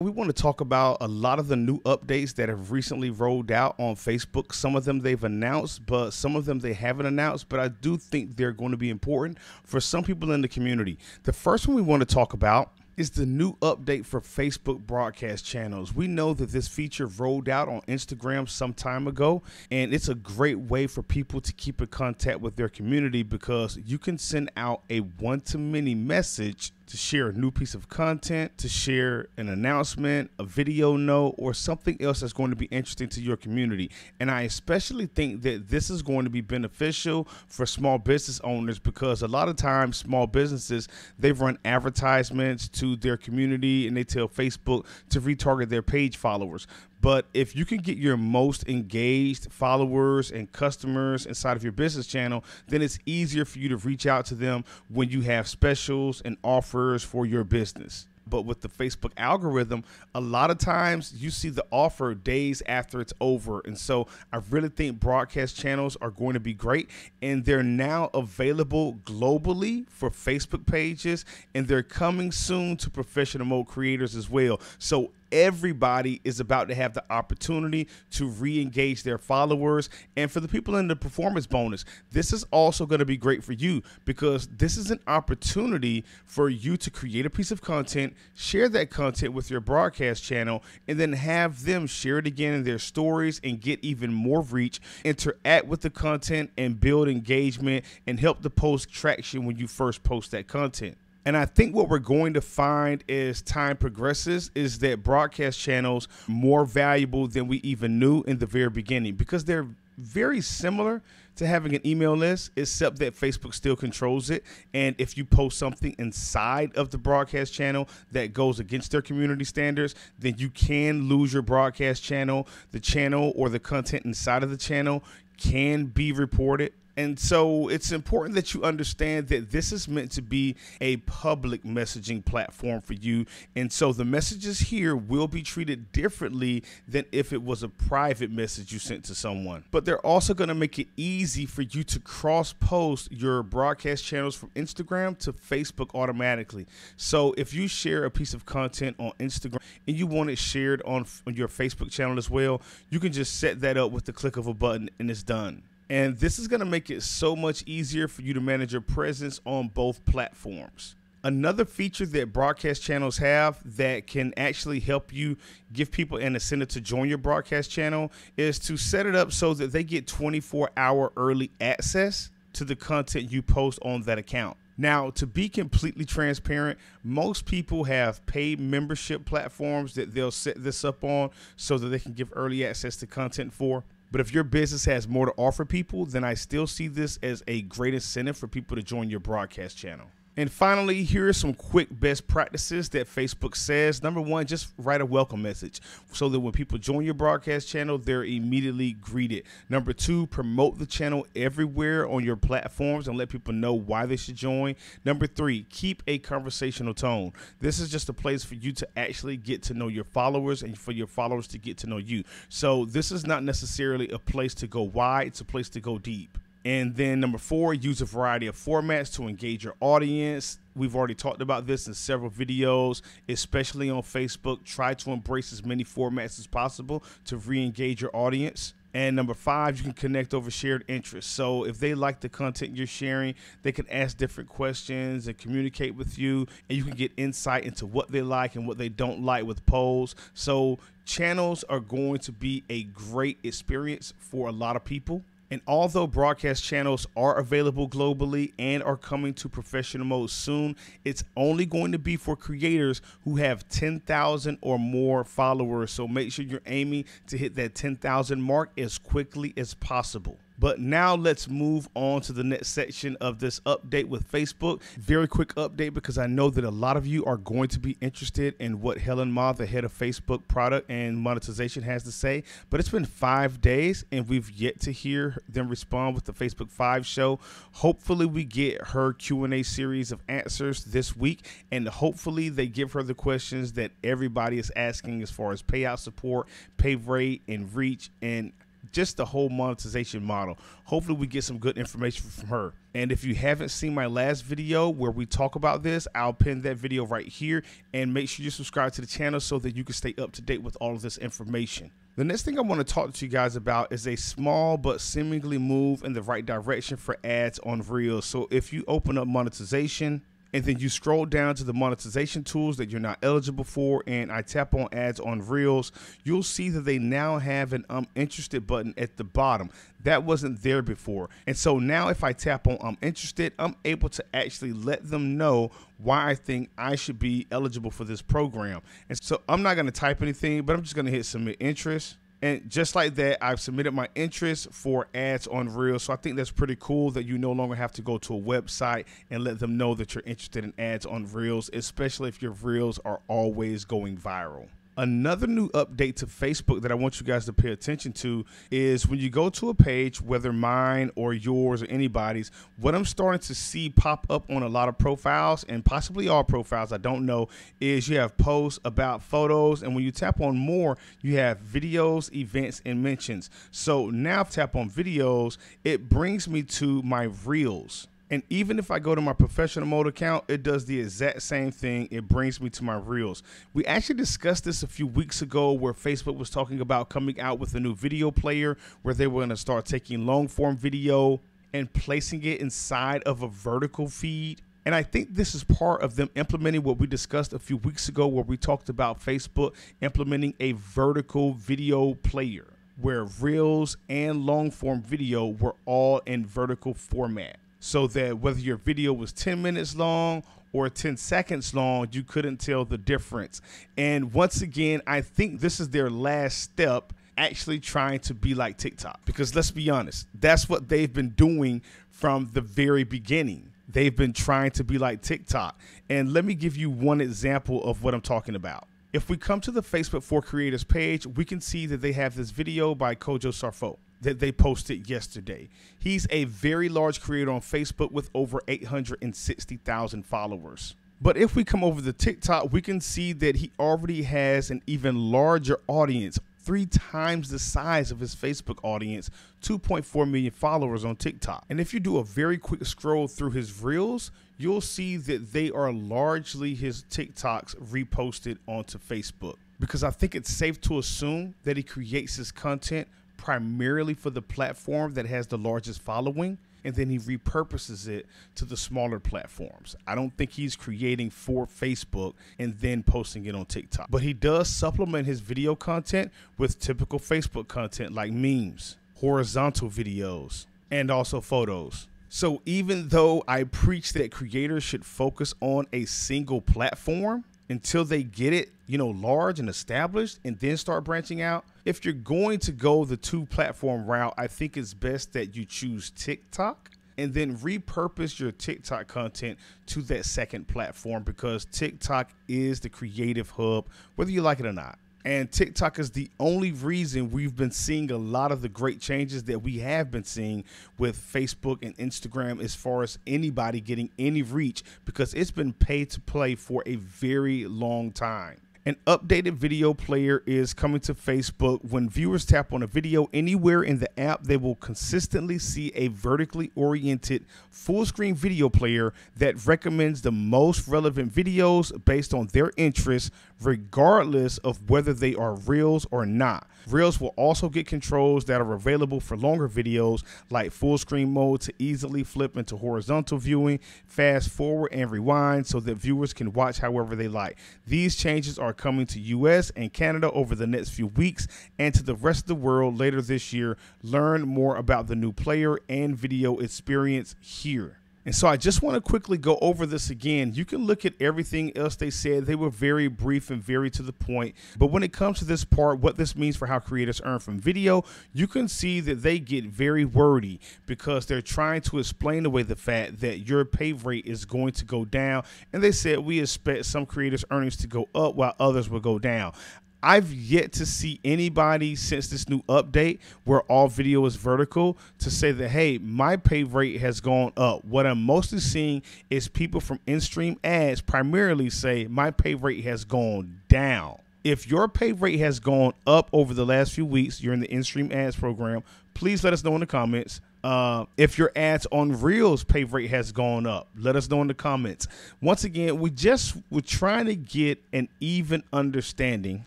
We want to talk about a lot of the new updates that have recently rolled out on Facebook. Some of them they've announced, but some of them they haven't announced. But I do think they're going to be important for some people in the community. The first one we want to talk about is the new update for Facebook broadcast channels. We know that this feature rolled out on Instagram some time ago, and it's a great way for people to keep in contact with their community because you can send out a one to many message to share a new piece of content, to share an announcement, a video note, or something else that's going to be interesting to your community. And I especially think that this is going to be beneficial for small business owners because a lot of times small businesses they've run advertisements to their community and they tell Facebook to retarget their page followers. But if you can get your most engaged followers and customers inside of your business channel, then it's easier for you to reach out to them when you have specials and offers for your business. But with the Facebook algorithm, a lot of times you see the offer days after it's over. And so I really think broadcast channels are going to be great. And they're now available globally for Facebook pages. And they're coming soon to professional mode creators as well. So everybody is about to have the opportunity to re-engage their followers. And for the people in the performance bonus this is also going to be great for you because this is an opportunity for you to create a piece of content share that content with your broadcast channel and then have them share it again in their stories and get even more reach interact with the content and build engagement and help the post traction when you first post that content and I think what we're going to find as time progresses is that broadcast channels more valuable than we even knew in the very beginning because they're very similar to having an email list, except that Facebook still controls it. And if you post something inside of the broadcast channel that goes against their community standards, then you can lose your broadcast channel. The channel or the content inside of the channel can be reported and so it's important that you understand that this is meant to be a public messaging platform for you. And so the messages here will be treated differently than if it was a private message you sent to someone. But they're also going to make it easy for you to cross post your broadcast channels from Instagram to Facebook automatically. So if you share a piece of content on Instagram and you want it shared on, on your Facebook channel as well, you can just set that up with the click of a button and it's done. And this is going to make it so much easier for you to manage your presence on both platforms. Another feature that broadcast channels have that can actually help you give people an incentive to join your broadcast channel is to set it up so that they get 24 hour early access to the content you post on that account. Now, to be completely transparent, most people have paid membership platforms that they'll set this up on so that they can give early access to content for. But if your business has more to offer people, then I still see this as a great incentive for people to join your broadcast channel. And finally, here are some quick best practices that Facebook says. Number one, just write a welcome message so that when people join your broadcast channel, they're immediately greeted. Number two, promote the channel everywhere on your platforms and let people know why they should join. Number three, keep a conversational tone. This is just a place for you to actually get to know your followers and for your followers to get to know you. So this is not necessarily a place to go wide, it's a place to go deep. And then number four, use a variety of formats to engage your audience. We've already talked about this in several videos, especially on Facebook. Try to embrace as many formats as possible to re engage your audience. And number five, you can connect over shared interests. So if they like the content you're sharing, they can ask different questions and communicate with you, and you can get insight into what they like and what they don't like with polls. So channels are going to be a great experience for a lot of people. And although broadcast channels are available globally and are coming to professional mode soon, it's only going to be for creators who have 10,000 or more followers. So make sure you're aiming to hit that 10,000 mark as quickly as possible. But now let's move on to the next section of this update with Facebook. Very quick update because I know that a lot of you are going to be interested in what Helen Ma, the head of Facebook product and monetization, has to say. But it's been five days and we've yet to hear them respond with the Facebook 5 show. Hopefully we get her Q&A series of answers this week and hopefully they give her the questions that everybody is asking as far as payout support, pay rate, and reach and just the whole monetization model. Hopefully, we get some good information from her. And if you haven't seen my last video where we talk about this, I'll pin that video right here and make sure you subscribe to the channel so that you can stay up to date with all of this information. The next thing I want to talk to you guys about is a small but seemingly move in the right direction for ads on Reels. So if you open up monetization, and then you scroll down to the monetization tools that you're not eligible for and I tap on ads on Reels, you'll see that they now have an I'm interested button at the bottom. That wasn't there before. And so now if I tap on I'm interested, I'm able to actually let them know why I think I should be eligible for this program. And so I'm not going to type anything, but I'm just going to hit submit interest. And just like that, I've submitted my interest for ads on Reels. So I think that's pretty cool that you no longer have to go to a website and let them know that you're interested in ads on Reels, especially if your Reels are always going viral. Another new update to Facebook that I want you guys to pay attention to is when you go to a page, whether mine or yours or anybody's, what I'm starting to see pop up on a lot of profiles and possibly all profiles, I don't know, is you have posts about photos. And when you tap on more, you have videos, events, and mentions. So now tap on videos, it brings me to my reels. And even if I go to my professional mode account, it does the exact same thing. It brings me to my reels. We actually discussed this a few weeks ago where Facebook was talking about coming out with a new video player where they were going to start taking long form video and placing it inside of a vertical feed. And I think this is part of them implementing what we discussed a few weeks ago, where we talked about Facebook implementing a vertical video player where reels and long form video were all in vertical format so that whether your video was 10 minutes long or 10 seconds long, you couldn't tell the difference. And once again, I think this is their last step actually trying to be like TikTok. Because let's be honest, that's what they've been doing from the very beginning. They've been trying to be like TikTok. And let me give you one example of what I'm talking about. If we come to the Facebook for Creators page, we can see that they have this video by Kojo Sarfo that they posted yesterday. He's a very large creator on Facebook with over 860,000 followers. But if we come over to TikTok, we can see that he already has an even larger audience, three times the size of his Facebook audience, 2.4 million followers on TikTok. And if you do a very quick scroll through his reels, you'll see that they are largely his TikToks reposted onto Facebook. Because I think it's safe to assume that he creates his content primarily for the platform that has the largest following and then he repurposes it to the smaller platforms. I don't think he's creating for Facebook and then posting it on TikTok. But he does supplement his video content with typical Facebook content like memes, horizontal videos, and also photos. So even though I preach that creators should focus on a single platform, until they get it, you know, large and established and then start branching out. If you're going to go the two platform route, I think it's best that you choose TikTok and then repurpose your TikTok content to that second platform because TikTok is the creative hub, whether you like it or not. And TikTok is the only reason we've been seeing a lot of the great changes that we have been seeing with Facebook and Instagram as far as anybody getting any reach because it's been pay to play for a very long time. An updated video player is coming to Facebook. When viewers tap on a video anywhere in the app, they will consistently see a vertically oriented full screen video player that recommends the most relevant videos based on their interests, regardless of whether they are reels or not. Reels will also get controls that are available for longer videos like full screen mode to easily flip into horizontal viewing, fast forward and rewind so that viewers can watch however they like. These changes are coming to US and Canada over the next few weeks and to the rest of the world later this year. Learn more about the new player and video experience here. And so I just want to quickly go over this again. You can look at everything else they said. They were very brief and very to the point. But when it comes to this part, what this means for how creators earn from video, you can see that they get very wordy because they're trying to explain away the fact that your pay rate is going to go down. And they said we expect some creators' earnings to go up while others will go down. I've yet to see anybody since this new update where all video is vertical to say that, hey, my pay rate has gone up. What I'm mostly seeing is people from in stream ads primarily say my pay rate has gone down. If your pay rate has gone up over the last few weeks, you're in the in-stream ads program. Please let us know in the comments. Uh, if your ads on Reels pay rate has gone up, let us know in the comments. Once again, we just we're trying to get an even understanding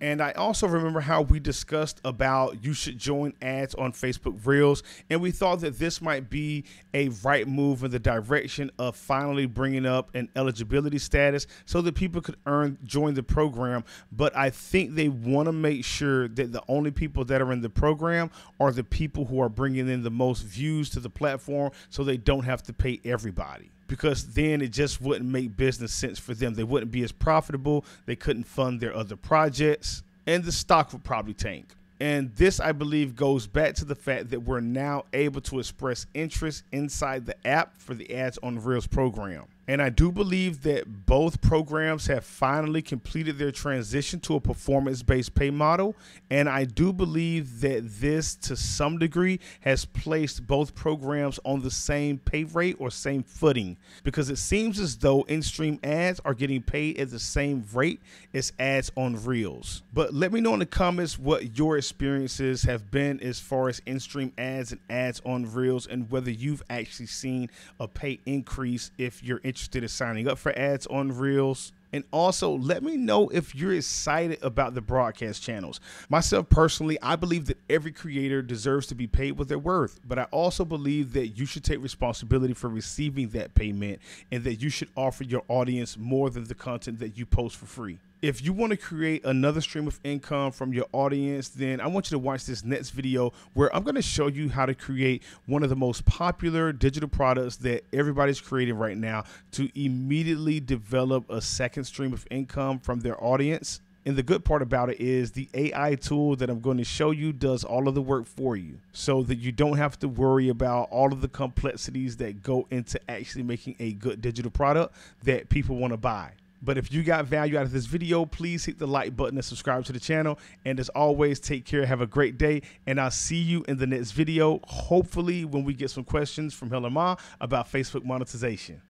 and I also remember how we discussed about you should join ads on Facebook Reels. And we thought that this might be a right move in the direction of finally bringing up an eligibility status so that people could earn, join the program. But I think they want to make sure that the only people that are in the program are the people who are bringing in the most views to the platform so they don't have to pay everybody because then it just wouldn't make business sense for them. They wouldn't be as profitable. They couldn't fund their other projects, and the stock would probably tank. And this, I believe, goes back to the fact that we're now able to express interest inside the app for the ads on Reels program. And I do believe that both programs have finally completed their transition to a performance based pay model. And I do believe that this, to some degree, has placed both programs on the same pay rate or same footing because it seems as though in stream ads are getting paid at the same rate as ads on Reels. But let me know in the comments what your experiences have been as far as in stream ads and ads on Reels and whether you've actually seen a pay increase if you're interested interested in signing up for ads on Reels. And also, let me know if you're excited about the broadcast channels. Myself personally, I believe that every creator deserves to be paid what they're worth, but I also believe that you should take responsibility for receiving that payment and that you should offer your audience more than the content that you post for free if you want to create another stream of income from your audience, then I want you to watch this next video where I'm going to show you how to create one of the most popular digital products that everybody's creating right now to immediately develop a second stream of income from their audience. And the good part about it is the AI tool that I'm going to show you does all of the work for you so that you don't have to worry about all of the complexities that go into actually making a good digital product that people want to buy. But if you got value out of this video, please hit the like button and subscribe to the channel. And as always, take care, have a great day, and I'll see you in the next video. Hopefully, when we get some questions from Helen Ma about Facebook monetization.